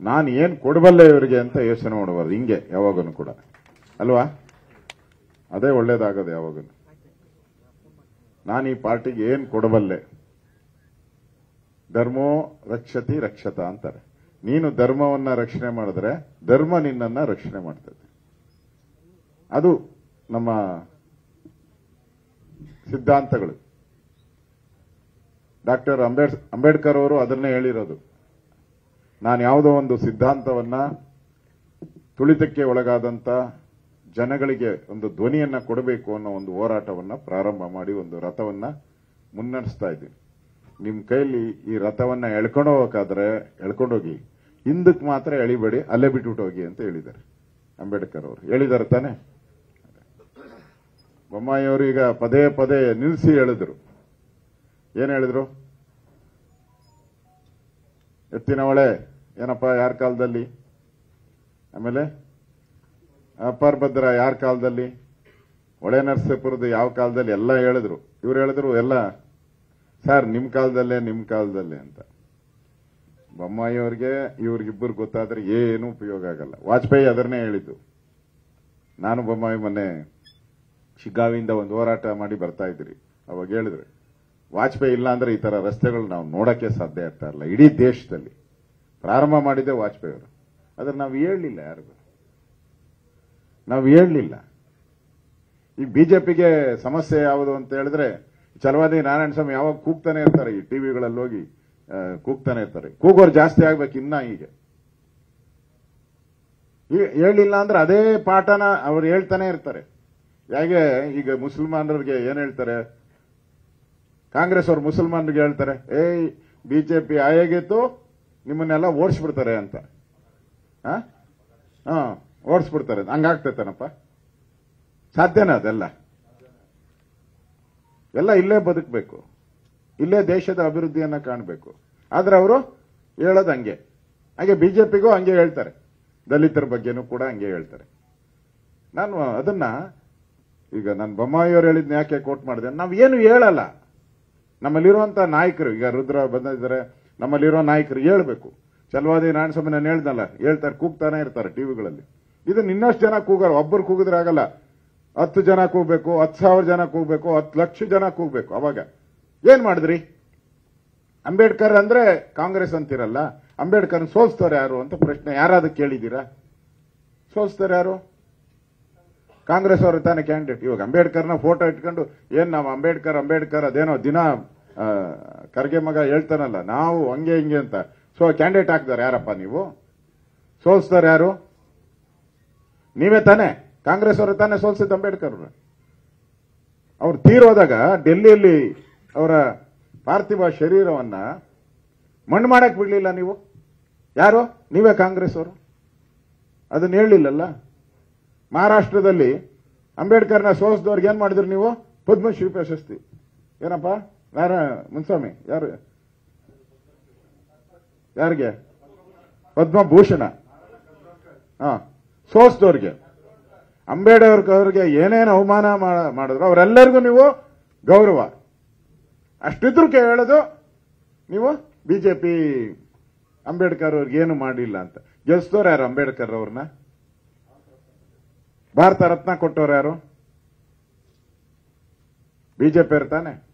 ನಾನು ಏನ್ ಕೊಡಬಲ್ಲೆ ಇವರಿಗೆ ಅಂತ ಯೋಚನೆ ಮಾಡಬಾರ್ದು, ಹಿಂಗೆ, ಯಾವಾಗನು ಕೂಡ. ಅಲ್ವಾ? ಅದೇ ಒಳ್ಳೇದಾಗೋದು ಯಾವಾಗನು. ನಾನು ಈ ಪಾರ್ಟಿಗೆ ಏನ್ ಕೊಡಬಲ್ಲೆ? ಧರ್ಮೋ ರಕ್ಷತಿ ರಕ್ಷತ ಅಂತಾರೆ. ನೀನು ಧರ್ಮವನ್ನ ರಕ್ಷಣೆ ಮಾಡಿದ್ರೆ ಧರ್ಮ ನಿನ್ನನ್ನ ರಕ್ಷಣೆ ಮಾಡ್ತದೆ. ಅದು ನಮ್ಮ ಸಿದ್ಧಾಂತಗಳು. ಡಾಕ್ಟರ್ ಅಂಬೇಡ್ ಅಂಬೇಡ್ಕರ್ ಅವರು ಅದನ್ನೇ ಹೇಳಿರೋದು. ನಾನು ಯಾವುದೋ ಒಂದು ಸಿದ್ಧಾಂತವನ್ನ ತುಳಿತಕ್ಕೆ ಒಳಗಾದಂತ ಜನಗಳಿಗೆ ಒಂದು ಧ್ವನಿಯನ್ನ ಕೊಡಬೇಕು ಅನ್ನೋ ಒಂದು ಹೋರಾಟವನ್ನ ಪ್ರಾರಂಭ ಮಾಡಿ ಒಂದು ರಥವನ್ನ ಮುನ್ನಡೆಸ್ತಾ ಇದ್ದೀನಿ ನಿಮ್ ಕೈಲಿ ಈ ರಥವನ್ನ ಎಳ್ಕೊಂಡು ಹೋಗಕ್ಕಾದ್ರೆ ಎಳ್ಕೊಂಡೋಗಿ ಹಿಂದಕ್ಕೆ ಮಾತ್ರ ಎಳಿಬೇಡಿ, ಅಲ್ಲೇ ಬಿಟ್ಬಿಟ್ಟು ಹೋಗಿ ಅಂತ ಹೇಳಿದ್ದಾರೆ. ಅಂಬೇಡ್ಕರ್ ಅವರು. ಹೇಳಿದ್ದಾರೆ ತಾನೆ? ಬೊಮ್ಮಾಯಿ ಅವರು ಈಗ ಪದೇ ಪದೇ ನಿಲ್ಲಿಸಿ ಹೇಳಿದ್ರು. ಏನ್ ಹೇಳಿದ್ರು? ಎತ್ತಿನ ಒಳೆ ಏನಪ್ಪ, ಯಾರ ಕಾಲದಲ್ಲಿ? ಆಮೇಲೆ, ಅಪಾರ ಭದ್ರ ಯಾರ ಕಾಲದಲ್ಲಿ? ಒಳೆ ನರಸೀಪುರದ ಯಾವ ಕಾಲದಲ್ಲಿ? ಎಲ್ಲ ಹೇಳಿದ್ರು. ಇವ್ರು ಹೇಳಿದ್ರು, ಎಲ್ಲ. ಸರ್, ನಿಮ್ ಕಾಲದಲ್ಲೇ ನಿಮ್ ಕಾಲದಲ್ಲೇ ಅಂತ. ಬೊಮ್ಮಾಯಿ ಅವ್ರಿಗೆ, ಇವ್ರಿಗಿಬ್ಬರು ಗೊತ್ತಾದ್ರೆ ಏನು ಉಪಯೋಗ ಆಗಲ್ಲ. ವಾಜಪೇಯಿ ಅದನ್ನೇ ಹೇಳಿದ್ದು. ನಾನು ಬೊಮ್ಮಾಯಿ ಮೊನ್ನೆ ಶಿಗ್ಗಾವಿಯಿಂದ ಒಂದು ಹೋರಾಟ ಮಾಡಿ ಬರ್ತಾ ಇದ್ರಿ. ಅವಾಗ ಹೇಳಿದ್ರೆ. ವಾಜಪೇಯಿ ಇಲ್ಲ ಅಂದ್ರೆ ಈ ತರ ರಸ್ತೆಗಳು ನಾವು ನೋಡಕ್ಕೆ ಸಾಧ್ಯ ಆಗ್ತಾ ಇರಲ್ಲ ಇಡೀ ದೇಶದಲ್ಲಿ. ಪ್ರಾರಂಭ ಮಾಡಿದ್ದೆ ವಾಜಪೇಯಿ ಅವರು ಆದ್ರೆ ನಾವು ಹೇಳಲಿಲ್ಲ ಯಾರಿಗೂ. ನಾವು ಹೇಳಲಿಲ್ಲ. ಈ ಬಿಜೆಪಿಗೆ ಸಮಸ್ಯೆ ಯಾವುದು ಅಂತ ಹೇಳಿದ್ರೆ ಚಲವಾದಿ ನಾರಾಯಣ ಸ್ವಾಮಿ ಯಾವಾಗ ಕೂಗ್ತಾನೆ ಇರ್ತಾರೆ, ಈ ಟಿವಿಗಳಲ್ಲಿ ಹೋಗಿ ಕೂಗ್ತಾನೆ ಇರ್ತಾರೆ. ಕೂಗೋರು ಜಾಸ್ತಿ ಆಗ್ಬೇಕು ಇನ್ನ ಹೀಗೆ. ಈ- ಹೇಳಿಲ್ಲ ಅಂದ್ರೆ ಅದೇ ಪಾಠನ ಅವ್ರು ಹೇಳ್ತಾನೆ ಇರ್ತಾರೆ. ಹೇಗೆ ಈಗ ಮುಸಲ್ಮಾನರಿಗೆ ಏನ್ ಹೇಳ್ತಾರೆ? ಕಾಂಗ್ರೆಸ್ ಅವರು ಮುಸಲ್ಮಾನರಿಗೆ ಹೇಳ್ತಾರೆ, ಏಯ್, ಬಿಜೆಪಿ ಆಯೋಗಿತ್ತು ನಿಮ್ಮನ್ನೆಲ್ಲ ಓಡಿಸ್ಬಿಡ್ತಾರೆ ಅಂತ. ಹಾ, ಓಡಿಸ್ಬಿಡ್ತಾರೆ. ಹಂಗಾಗ್ತೈತನಪ್ಪ ಸಾಧ್ಯನಾ ಅದೆಲ್ಲ. ಎಲ್ಲ ಇಲ್ಲೇ ಬದುಕಬೇಕು. ಇಲ್ಲೇ ದೇಶದ ಅಭಿವೃದ್ಧಿಯನ್ನ ಕಾಣಬೇಕು. ಆದ್ರೆ ಅವರು ಹೇಳೋದು ಹಂಗೆ. ಹಾಗೆ ಬಿಜೆಪಿಗೂ ಹಂಗೆ ಹೇಳ್ತಾರೆ. ದಲಿತರ ಬಗ್ಗೆನೂ ಕೂಡ ಹಂಗೆ ಹೇಳ್ತಾರೆ. ನಾನು ಅದನ್ನ ಈಗ ನಾನು ಬೊಮ್ಮಾಯಿಯವರು ಹೇಳಿದ್ನ ಯಾಕೆ ಕೋಟ್ ಮಾಡಿದೆ? ನಾವು ಏನು ಹೇಳಲ್ಲ. ನಮ್ಮಲ್ಲಿರುವಂತಹ ನಾಯಕರು, ಈಗ ರುದ್ರ ಬಂದಿದ್ದಾರೆ ನಮ್ಮಲ್ಲಿರೋ ನಾಯಕರು ಹೇಳ್ಬೇಕು. ಚಲವಾದಿ ನಾನು ಹೇಳ್ದಲ್ಲ, ಹೇಳ್ತಾರೆ, ಕೂಗ್ತಾನೆ ಇರ್ತಾರೆ ಟಿವಿಗಳಲ್ಲಿ ಇದನ್ನ ಇನ್ನಷ್ಟು ಜನ ಕೂಗಾರ ಒಬ್ಬರು ಕೂಗಿದ್ರೆ ಆಗಲ್ಲ. ಹತ್ತು ಜನ ಕೂಗಬೇಕು, ಹತ್ತು ಸಾವಿರ ಜನ ಕೂಗಬೇಕು, ಹತ್ತು ಲಕ್ಷ ಜನ ಕೂಗ್ಬೇಕು. ಅವಾಗ ಏನ್ ಮಾಡಿದ್ರಿ? ಅಂಬೇಡ್ಕರ್ ಅಂದ್ರೆ ಕಾಂಗ್ರೆಸ್ ಅಂತಿರಲ್ಲ ಅಂಬೇಡ್ಕರ್ ಸೋಲ್ಸ್ತಾರೆ ಯಾರು ಅಂತ ಪ್ರಶ್ನೆ, ಯಾರಾದ್ರೂ ಕೇಳಿದ್ದೀರಾ? ಸೋಲ್ಸ್ತಾರೆ ಯಾರು? ಕಾಂಗ್ರೆಸ್ ಅವರು ತಾನೇ ಕ್ಯಾಂಡಿಡೇಟ್ ಇವಾಗ ಅಂಬೇಡ್ಕರ್ನ ಫೋಟೋ ಇಟ್ಕೊಂಡು, ಏನ್ ನಾವು ಅಂಬೇಡ್ಕರ್ ಅಂಬೇಡ್ಕರ್, ಅದೇನೋ ದಿನ ಖರ್ಗೆ ಮಗ ಹೇಳ್ತಾನಲ್ಲ, ನಾವು ಹಂಗೆ ಹಿಂಗೆ ಅಂತ. ಸೊ ಕ್ಯಾಂಡಿಡೇಟ್ ಹಾಕ್ತಾರೆ ಯಾರಪ್ಪ ನೀವು? ಸೋಲ್ಸ್ತಾರೆ ಯಾರು? ನೀವೇ ತಾನೇ? ಕಾಂಗ್ರೆಸ್ ಅವರು ತಾನೇ ಸೋಲ್ಸಿದ್ದು ಅಂಬೇಡ್ಕರ್ ಅವ್ರು. ಅವ್ರು ತೀರೋದಾಗ ಡೆಲ್ಲಿಯಲ್ಲಿ ಅವರ ಪಾರ್ಥಿವ ಶರೀರವನ್ನ ಮಣ್ಣು ಮಾಡಕ್ ಬಿಡ್ಲಿಲ್ಲ ನೀವು? ಯಾರು? ನೀವೇ ಕಾಂಗ್ರೆಸ್ ಅವರು? ಅದನ್ನ ಹೇಳಲಿಲ್ಲಲ್ಲ? ಮಹಾರಾಷ್ಟ್ರದಲ್ಲಿ ಅಂಬೇಡ್ಕರ್ನ ಸೋಲಿಸಿದವ್ರಿಗೆ ಏನ್ ಮಾಡಿದ್ರು ನೀವು? ಪದ್ಮಶ್ರೀ ಪ್ರಶಸ್ತಿ. ಏನಪ್ಪ? ಯಾರ, ಮುನ್ಸ್ವಾಮಿ, ಯಾರು? ಯಾರಿಗೆ? ಪದ್ಮಭೂಷಣ. ಹಾ ಅಂಬೇಡ್ಕರ್ ಅವ್ರಿಗೆ ಏನೇನು ಅವಮಾನ ಮಾಡಿದ್ರು, ಅವರೆಲ್ಲರಿಗೂ ನೀವು ಗೌರವ. ಅಷ್ಟಿದ್ರು ಹೇಳೋದು ನೀವು ಬಿಜೆಪಿ ಅಂಬೇಡ್ಕರ್ ಅವ್ರಿಗೆ ಏನು ಮಾಡಿಲ್ಲ ಅಂತ. ಗೆಲ್ಸ್ತವ್ರು ಯಾರು ಅಂಬೇಡ್ಕರ್ ಅವ್ರನ್ನ? ಭಾರತ ರತ್ನ ಕೊಟ್ಟವ್ರು ಯಾರು? ಬಿಜೆಪಿ ತಾನೆ?